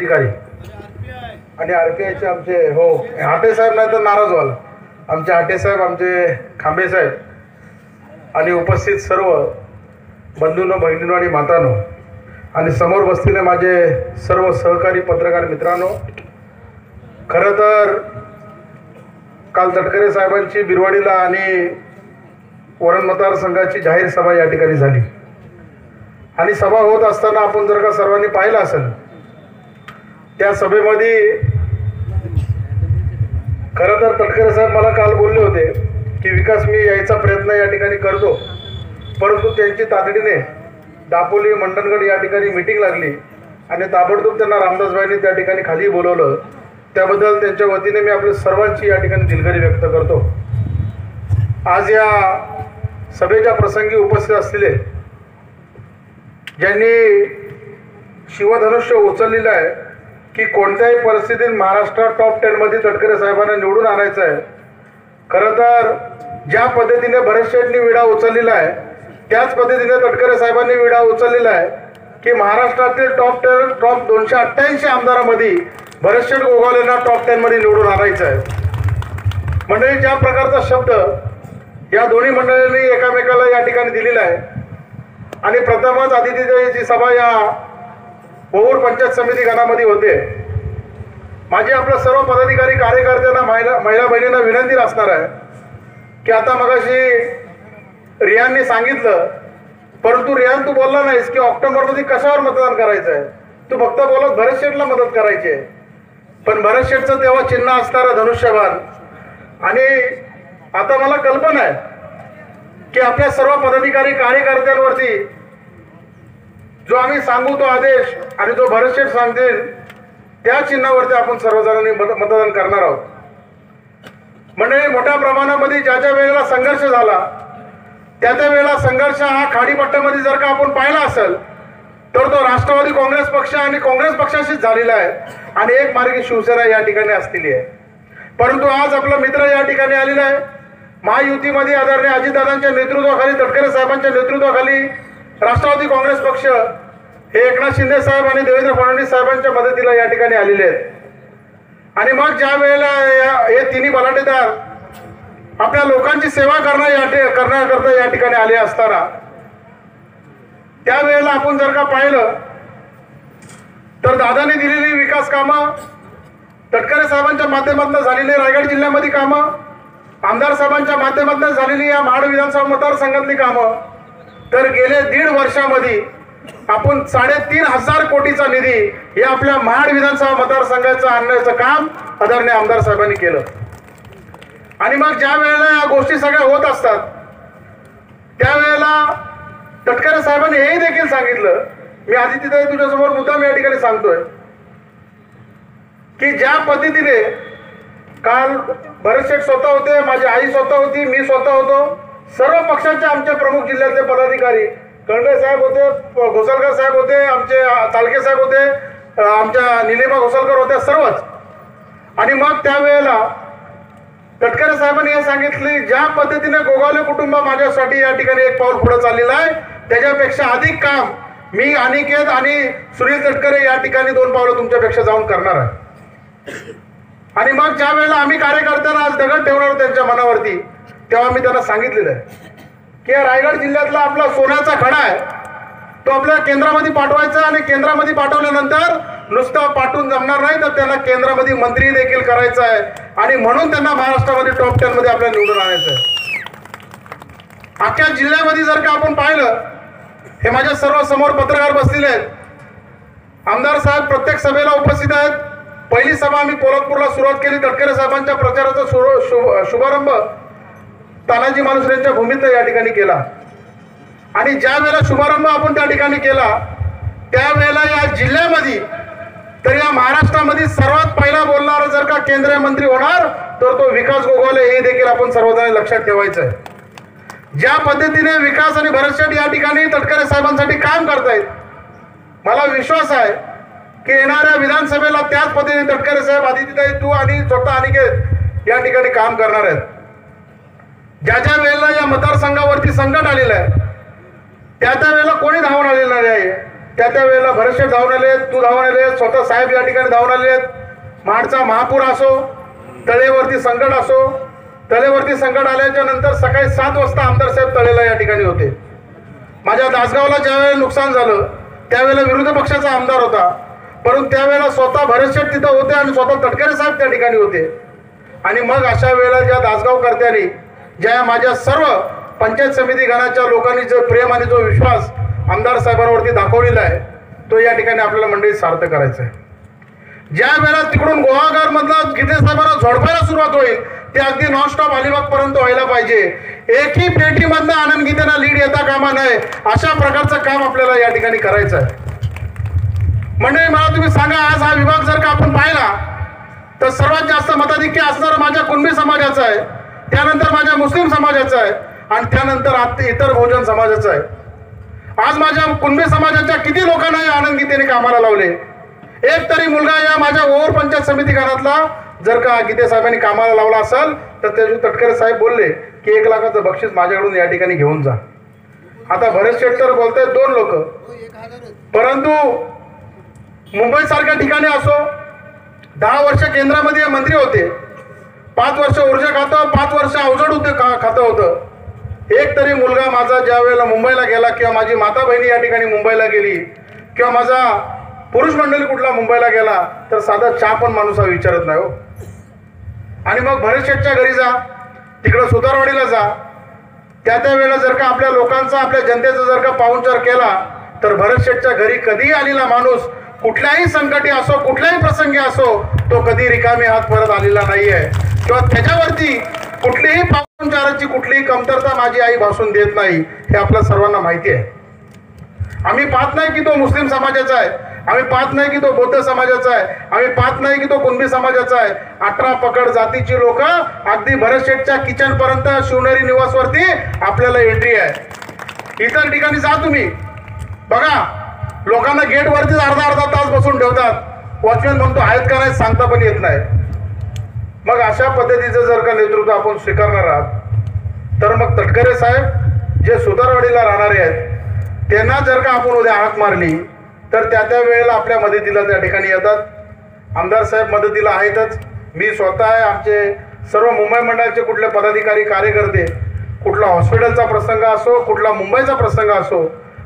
अधिकारी. आणि R P आयचे आमचे हो हाटे साहेब नाही तर नाराज व्हाल आमचे हाटे साहेब आमचे खांबे साहेब आणि उपस्थित सर्व बंधूंनो बहिणींनो आणि मातानो आणि समोर बसलेले माझे सर्व सहकारी पत्रकार मित्रांनो खरं तर काल तटकरे साहेबांची बिरवाडीला आणि वरण मतदारसंघाची जाहीर सभा या ठिकाणी झाली. आणि सभा होत असताना आपण जर का सर्वांनी पाहिलं असेल त्या सभेमध्ये खरं तर तटकरे साहेब मला काल बोलले होते की विकास मी यायचा प्रयत्न या ठिकाणी करतो. परंतु त्यांची तातडीने दापोली मंडणगड या ठिकाणी मिटिंग लागली आणि ताबडतोब त्यांना रामदासबाईंनी त्या ठिकाणी खाली बोलवलं. त्याबद्दल त्यांच्या वतीने मी आपल्या सर्वांची या ठिकाणी दिलगिरी व्यक्त करतो. आज या सभेच्या प्रसंगी उपस्थित असलेले ज्यांनी शिवधनुष्य उचललेलं आहे की कोणत्याही परिस्थितीत महाराष्ट्रात टॉप टेनमध्ये तटकरे साहेबांना निवडून आणायचं आहे. खरं तर ज्या पद्धतीने भरत शेठनी विडा उचललेला आहे त्याच पद्धतीने तटकरे साहेबांनी विडा उचललेला आहे की महाराष्ट्रातील टॉप टेन टॉप दोनशे अठ्ठ्याऐंशी आमदारामध्ये भरत शेठ गोगावलेंना टॉप टेनमध्ये निवडून आणायचं आहे. मंडळी ज्या प्रकारचा शब्द या दोन्ही मंडळींनी एकामेकाला या ठिकाणी दिलेला आहे. आणि प्रथमच आदित्यची सभा या पोहूर पंचायत समिती गणामध्ये होते. माझी आपल्या सर्व पदाधिकारी कार्यकर्त्यांना महिला महिला बहिणींना विनंती असणार आहे की आता मगाशी रियानने सांगितलं परंतु रियान तू बोलला नाहीस की ऑक्टोबरमध्ये कशावर मतदान करायचं आहे तू फक्त बोलत भरत शेठला मदत करायची आहे. पण भरत शेठचं तेव्हा चिन्ह असणारं धनुष्यबाण. आणि आता मला कल्पना आहे की आपल्या सर्व पदाधिकारी कार्यकर्त्यांवरती जो आम्ही सांगू तो आदेश आणि जो भरतशेठ सांगतील त्या चिन्हावरती आपण सर्वजणांनी मत- मतदान करणार आहोत. म्हणजे मोठ्या प्रमाणामध्ये ज्या ज्या वेळेला संघर्ष झाला त्या त्या वेळेला संघर्ष हा खाडीपट्ट्यामध्ये जर का आपण पाहिला असेल तर तो राष्ट्रवादी काँग्रेस पक्ष आणि काँग्रेस पक्षाशीच झालेला आहे आणि एक मार्गी शिवसेना या ठिकाणी असलेली आहे. परंतु आज आपला मित्र या ठिकाणी आलेला आहे. महायुतीमध्ये आदरणीय अजितदादांच्या नेतृत्वाखाली तटकरे साहेबांच्या नेतृत्वाखाली राष्ट्रवादी काँग्रेस पक्ष हे एकनाथ शिंदे साहेब आणि देवेंद्र फडणवीस साहेबांच्या मदतीला या ठिकाणी आलेले आहेत. आणि मग ज्या वेळेला या- हे तिन्ही बलाटेदार आपल्या लोकांची सेवा करणं या करण्याकरता या ठिकाणी आले असताना त्यावेळेला आपण जर का पाहिलं तर दादाने दिलेली विकास कामं तटकरे साहेबांच्या माध्यमातून झालेली रायगड जिल्ह्यामध्ये कामं आमदार साहेबांच्या माध्यमातून झालेली या महाड विधानसभा मतदारसंघातली कामं तर गेले दीड वर्षामध्ये आपण साडेतीन हजार कोटीचा निधी हे आपल्या महाड विधानसभा मतदारसंघाचं आणण्याचं काम आदरणीय आमदार साहेबांनी केलं. आणि मग ज्या वेळेला या गोष्टी सगळ्या होत असतात त्यावेळेला तटकरे साहेबांनी हे देखील सांगितलं. मी आदित्यताई तुझ्यासमोर मुद्दाम या ठिकाणी सांगतोय की ज्या पद्धतीने काल बरेचसे स्वतः होते माझी आई स्वतः होती मी स्वतः होतो. सर्व पक्षांचे आमचे प्रमुख जिल्ह्यातले पदाधिकारी कळवे साहेब होते प- घोसालकर साहेब होते आमचे तालके साहेब होते आमच्या निलिमा घोसालकर होत्या सर्वच. आणि मग त्यावेळेला तटकरे साहेबांनी हे सांगितले ज्या पद्धतीने गोगावले कुटुंब माझ्यासाठी या ठिकाणी एक पाऊल पुढे चाललेलं आहे त्याच्यापेक्षा अधिक काम मी अनिकेत आणि सुनील तटकरे या ठिकाणी दोन पावलं तुमच्यापेक्षा जाऊन करणार आहे. आणि मग ज्या वेळेला आम्ही कार्यकर्त्यांना आज दगड ठेवणार त्यांच्या मनावरती तेव्हा मी त्यांना सांगितलेलं आहे की रायगड जिल्ह्यातला आपला सोन्याचा खडा आहे तो आपल्या केंद्रामध्ये पाठवायचा आणि केंद्रामध्ये पाठवल्यानंतर नुसता पाठवून जमणार नाही तर त्यांना केंद्रामध्ये मंत्री देखील करायचं आहे. आणि म्हणून त्यांना महाराष्ट्रामध्ये टॉप टेन मध्ये आपल्याला निवडून आणायचं आहे. अख्ख्या जिल्ह्यामध्ये जर का आपण पाहिलं हे माझ्या सर्व समोर पत्रकार बसलेले आहेत. आमदार साहेब प्रत्येक सभेला उपस्थित आहेत. पहिली सभा आम्ही कोल्हापूरला सुरुवात केली तटकरे साहेबांच्या प्रचाराचा शुभारंभ. तानाजी मालुसरेंच्या भूमीत या ठिकाणी केला. आणि ज्या वेळेला शुभारंभ आपण त्या ठिकाणी केला त्यावेळेला या जिल्ह्यामध्ये तर या महाराष्ट्रामध्ये सर्वात पहिला बोलणारा जर का केंद्रीय मंत्री होणार तर तो विकास गोगावले हे देखील आपण सर्वजण लक्षात ठेवायचं आहे ज्या पद्धतीने विकास आणि भरतशेठ या ठिकाणी तटकरे साहेबांसाठी काम करतायत मला विश्वास आहे की येणाऱ्या विधानसभेला त्याच पद्धतीने तटकरे साहेब आदित्य तू आणि स्वतः अनिकेत या ठिकाणी काम करणार आहेत. ज्या ज्या वेळेला या मतदारसंघावरती संकट आलेलं आहे त्या त्या वेळेला कोणी धावून आलेलं नाही. आहे त्या त्या वेळेला भरतशेठ धावून आले तू धावून आले स्वतः साहेब या ठिकाणी धावून आले. माडचा महापूर असो तळेवरती संकट असो तळेवरती संकट आल्याच्यानंतर सकाळी सात वाजता आमदार साहेब तळेला या ठिकाणी होते. माझ्या दासगावला ज्यावेळेला नुकसान झालं त्यावेळेला विरोधी पक्षाचा आमदार होता. परंतु त्यावेळेला स्वतः भरतशेठ तिथं होते आणि स्वतः तटकरे साहेब त्या ठिकाणी होते. आणि मग अशा वेळेला ज्या दासगावकर्त्यांनी ज्या माझ्या सर्व पंचायत समिती गणाच्या लोकांनी जो प्रेम आणि जो विश्वास आमदार साहेबांवरती दाखवलेला आहे तो या ठिकाणी आपल्याला मंडळी सार्थ करायचा आहे. ज्या वेळेला तिकडून गोवाघरमधला गीते साहेबांना झोडपायला सुरुवात होईल ते अगदी नॉनस्टॉप अलिबागपर्यंत व्हायला पाहिजे. एकही पेटीमधनं आनंद गीतेना लीड येता कामा नये अशा प्रकारचं काम आपल्याला या ठिकाणी करायचं आहे. मंडळी मला तुम्ही सांगा आज हा विभाग जर का आपण पाहिला तर सर्वात जास्त मताधिक्य असणारा माझ्या कुणबी समाजाचा आहे. त्यानंतर माझ्या मुस्लिम समाजाचा आहे आणि त्यानंतर आता इतर बहुजन समाजाचा आहे. आज माझ्या कुणबी समाजाच्या किती लोकांना या आनंदगीतेने कामाला लावले. एक तरी मुलगा या माझ्या ओव्हर पंचायत समिती घरातला जर का गीते साहेबांनी कामाला लावला असेल तर ते तटकरे साहेब बोलले की एक लाखाचं बक्षीस माझ्याकडून या ठिकाणी घेऊन जा. आता भरत शेठ तर बोलतायत दोन लोक. परंतु मुंबईसारख्या ठिकाणी असो दहा वर्ष केंद्रामध्ये मंत्री होते. पाच वर्ष ऊर्जा खातं पाच वर्ष अवजड उद्योग का खातं होतं. एक तरी मुलगा माझा ज्या वेळेला मुंबईला गेला किंवा माझी माता बहिणी या ठिकाणी मुंबईला गेली किंवा माझा पुरुष मंडळी कुठला मुंबईला गेला तर साधा चहा पण माणूस हा विचारत नाही हो. आणि मग भरत शेठच्या घरी जा तिकडं सुतारवाडीला जा. त्या त्या वेळेला जर का आपल्या लोकांचा आपल्या जनतेचा जर का पाहुणचार केला तर भरत शेठच्या घरी कधीही आलेला माणूस कुठल्याही संकटी असो कुठल्याही प्रसंगी असो तो कधी रिकामी हात परत आलेला नाही आहे किंवा त्याच्यावरती कुठलीही पाहुणचाराची कुठलीही कमतरता माझी आई भासून देत नाही हे आपल्या सर्वांना माहिती आहे. आम्ही पाहत नाही की तो मुस्लिम समाजाचा आहे आम्ही पाहत नाही की तो बौद्ध समाजाचा आहे आम्ही पाहत नाही की तो कुणबी समाजाचा आहे. अठरा पकड जातीची लोक अगदी भरतशेठच्या किचनपर्यंत किचन पर्यंत शिवनेरी निवासवरती आपल्याला एंट्री आहे. इतर ठिकाणी जा तुम्ही. बघा लोकांना गेटवरतीच अर्धा अर्धा तास बसून ठेवतात. वॉचमॅन म्हणतो आहेत का नाही? सांगता पण येत नाही. मग अशा पद्धतीचं जर का नेतृत्व आपण स्वीकारणार आहात तर मग तटकरे साहेब जे सुतारवाडीला राहणारे आहेत त्यांना जर का आपण उद्या हाक मारली तर त्या त्या वेळेला आपल्या मदतीला त्या ठिकाणी येतात. आमदार साहेब मदतीला आहेतच. मी स्वतः आमचे सर्व मुंबई मंडळाचे कुठले पदाधिकारी कार्यकर्ते कुठला हॉस्पिटलचा प्रसंग असो कुठला मुंबईचा प्रसंग असो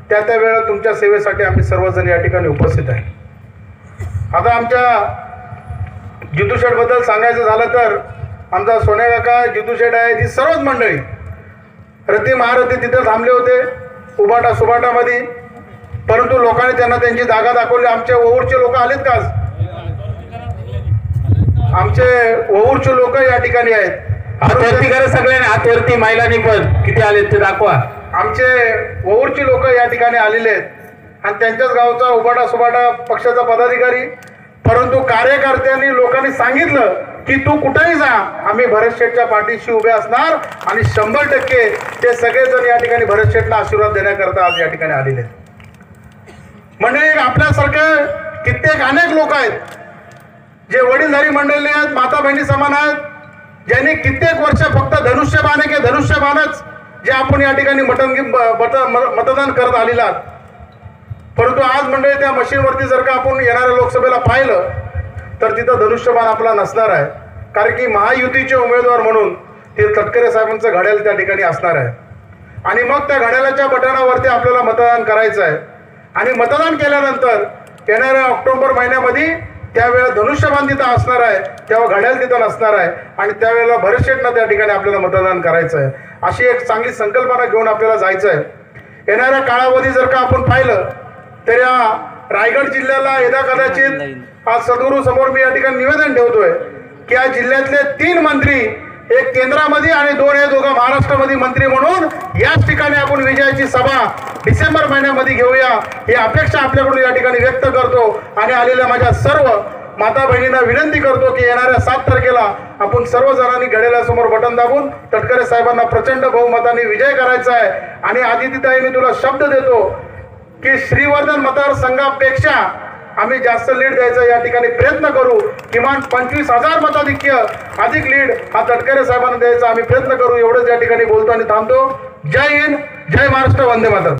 त्या त्या वेळेला तुमच्या सेवेसाठी आम्ही सर्वजण या ठिकाणी उपस्थित आहे. आता आमच्या जितू शेठबद्दल सांगायचं झालं तर आमचा सोन्या काका जितू शेठ आहे ती सर्वच मंडळी. रती महारथी तिथे थांबले होते उबाटा सुबाटामध्ये. परंतु लोकांनी त्यांना त्यांची जागा दाखवली. आमचे ओऊरचे लोक आलेत का? आमचे ओऊरचे लोक या ठिकाणी आहेत. हात वरती करा सगळ्यांनी हात वरती महिलांनी पण. किती आले ते दाखवा. आमचे ओऊरचे लोक या ठिकाणी आलेले आहेत. आणि त्यांच्याच गावचा उबाटा सुबाटा पक्षाचा पदाधिकारी. परंतु कार्यकर्त्यांनी लोकांनी सांगितलं की तू कुठेही जा आम्ही भरत शेठच्या पाठीशी उभे असणार आणि शंभर टक्के ते सगळेजण या ठिकाणी भरत शेठला आशीर्वाद देण्याकरता आज या ठिकाणी आलेले आहेत. म्हणजे आपल्यासारखे कित्येक अनेक लोक आहेत जे वडीलधारी मंडळी आहेत माता बहिणी समान आहेत ज्यांनी कित्येक वर्ष फक्त धनुष्यबाण आहे की धनुष्यबाणच जे आपण या ठिकाणी मटन मतदान करत आलेला आहात. परंतु आज मंडळी त्या मशीनवरती जर का आपण येणाऱ्या लोकसभेला पाहिलं तर तिथं धनुष्यबाण आपला नसणार आहे. कारण की महायुतीचे उमेदवार म्हणून हे तटकरे साहेबांचं घड्याळ त्या ठिकाणी असणार आहे. आणि मग त्या घड्याळाच्या बटनावरती आपल्याला मतदान करायचं आहे. आणि मतदान केल्यानंतर येणाऱ्या ऑक्टोबर महिन्यामध्ये त्यावेळेला धनुष्यबाण तिथं असणार आहे तेव्हा घड्याळ तिथं नसणार आहे. आणि त्यावेळेला भरशेटनं त्या ठिकाणी आपल्याला मतदान करायचं आहे. अशी एक चांगली संकल्पना घेऊन आपल्याला जायचं आहे. येणाऱ्या काळावधी जर का आपण पाहिलं तर या रायगड जिल्ह्याला यदा कदाचित आज सद्गुरू समोर मी या ठिकाणी निवेदन ठेवतोय की या जिल्ह्यातले तीन मंत्री एक केंद्रामध्ये आणि दोन हे दोघं महाराष्ट्रामध्ये मंत्री म्हणून याच ठिकाणी आपण विजयाची सभा डिसेंबर महिन्यामध्ये घेऊया ही अपेक्षा आपल्याकडून या ठिकाणी व्यक्त करतो आणि आलेल्या माझ्या सर्व माता बहिणींना विनंती करतो की येणाऱ्या सात तारखेला आपण सर्वजणांनी घड्याळासमोर बटन दाबून तटकरे साहेबांना प्रचंड बहुमताने विजय करायचा आहे. आणि आदितीताई मी तुला शब्द देतो की श्रीवर्धन मतदारसंघापेक्षा आम्ही जास्त लीड द्यायचा या ठिकाणी प्रयत्न करू. किमान पंचवीस हजार मताधिक्य अधिक लीड हा तटकरे साहेबांना द्यायचा आम्ही प्रयत्न करू. एवढंच या ठिकाणी बोलतो आणि थांबतो. जय हिंद जय महाराष्ट्र वंदे मातरम.